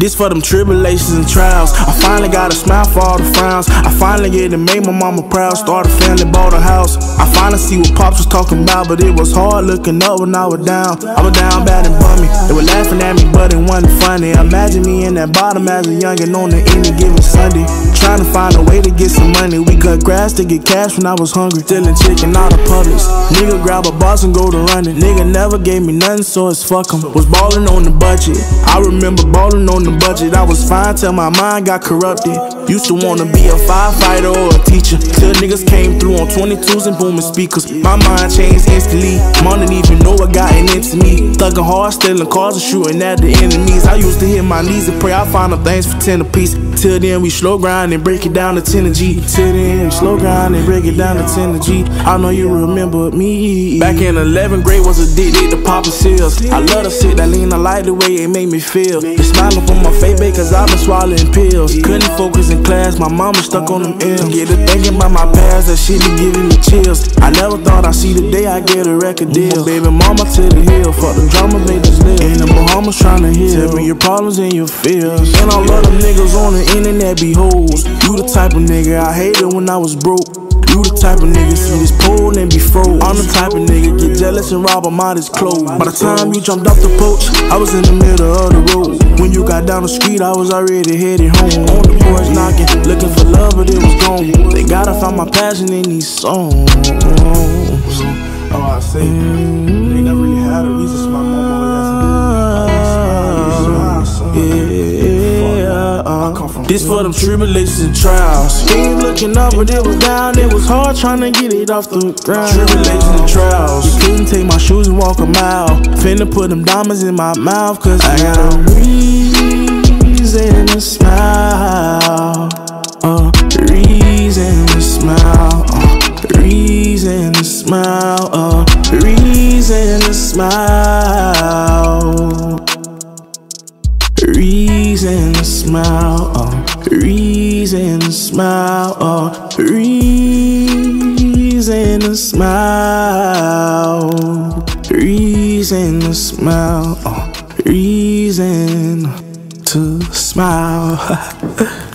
This for them tribulations and trials. I finally got a smile for all the frowns. I finally get it made my mama proud. Start a family, bought a house. I finally see what pops was talking about, but it was hard looking up when I was down. I was down bad and bummy. They were wasn't funny. Imagine me in that bottom as a youngin' on the any given Sunday. Trying to find a way to get some money. We cut grass to get cash when I was hungry. Stealing chicken out of Publix. Nigga grab a boss and go to running. Nigga never gave me nothing, so it's fuck 'em. Was ballin' on the budget. I remember ballin' on the the budget. I was fine till my mind got corrupted. Used to wanna be a firefighter or a teacher. Till niggas came through on 22s and booming speakers. My mind changed instantly. Mom didn't even know what got into me. Thugging hard, stealing cars and shooting at the enemies. I used to hit my knees and pray I find them things for 10 apiece. Till then, we slow grind and break it down to 10 G. Till then, we slow grind and break it down to 10 G. I know you remember me. Back in 11th grade, was addicted to popping seals. I love the shit that lean, I like the way it made me feel. The smile up on my face, babe, cause I've been swallowing pills. Couldn't focus in class, my mama stuck on them M's. Get to thinking about my past, that shit be giving me chills. Never thought I'd see the day I get a record deal. Baby mama to the hill, fuck the drama, they just live. In the Bahamas trying to heal. Tell me your problems and your fears. And all of them niggas on the internet be hoes. You the type of nigga I hated when I was broke. You the type of nigga see this pole and be froze. I'm the type of nigga get jealous and rob him out his clothes. By the time you jumped off the porch, I was in the middle of the road. When you got down the street, I was already headed home. On the porch knocking, looking for love, but it was gone. They gotta find my passion in these songs. Oh, I say, they never really had a reason. My mama yeah, this for them tribulations and trials. He looking up, but it was down. It was hard trying to get it off the ground. Tribulations and trials. You couldn't take my shoes and walk a mile. Finna put them diamonds in my mouth, cause I got a reason to smile. Reason to smile. Uh, reason to smile. Reason to smile, oh, reason to smile, oh, reason to smile, reason to smile, oh, reason to smile.